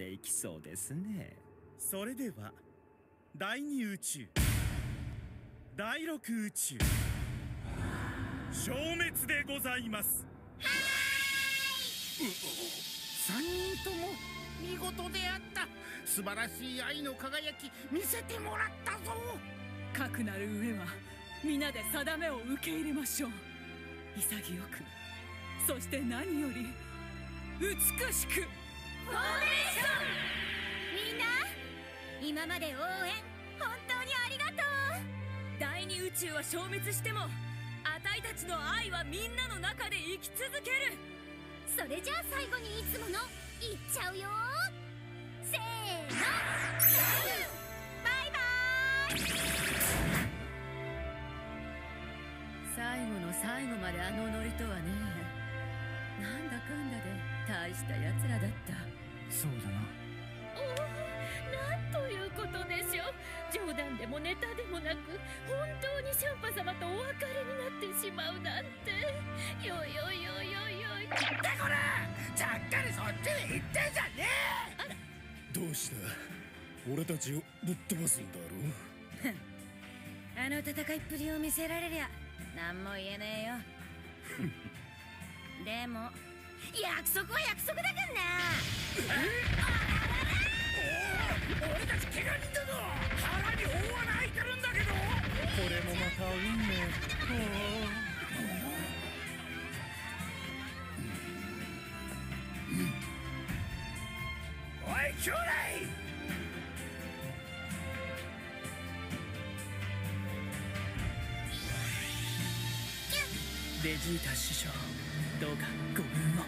っていきそうですね。それでは第二宇宙。第六宇宙。消滅でございます。三人とも見事であった。素晴らしい愛の輝き見せてもらったぞ。かくなる上は皆で定めを受け入れましょう。潔く。そして何より美しく今まで応援本当にありがとう。第二宇宙は消滅してもあたいたちの愛はみんなの中で生き続ける。それじゃあ最後にいつもの言っちゃうよ。せーの。バイバイ。最後の最後まであのノリとはね。なんだかんだで大した奴らだった。そうだな。おおなんということでしょう。冗談でもネタでもなく本当にシャンパ様とお別れになってしまうなんて。よいよいよいよいよい。ってこらちゃっかりそっちに行ってんじゃねどうした？俺たちをぶっ飛ばすんだろあの戦いっぷりを見せられりゃ何も言えねえよ。でも約束は約束だからな 俺たち怪我人だぞ。腹に大穴開いてるんだけど。これもまた運命かおい兄弟。ベジータ師匠どうかご分を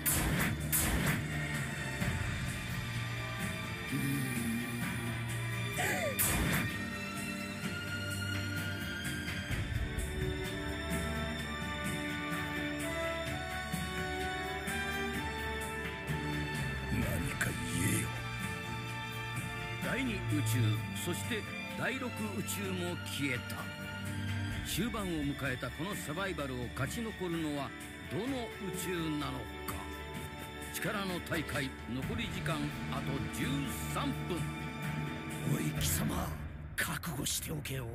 第二宇宙そして第六宇宙も消えた。終盤を迎えたこのサバイバルを勝ち残るのはどの宇宙なのか。力の大会残り時間あと13分。おい貴様覚悟しておけよ。